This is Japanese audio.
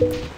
you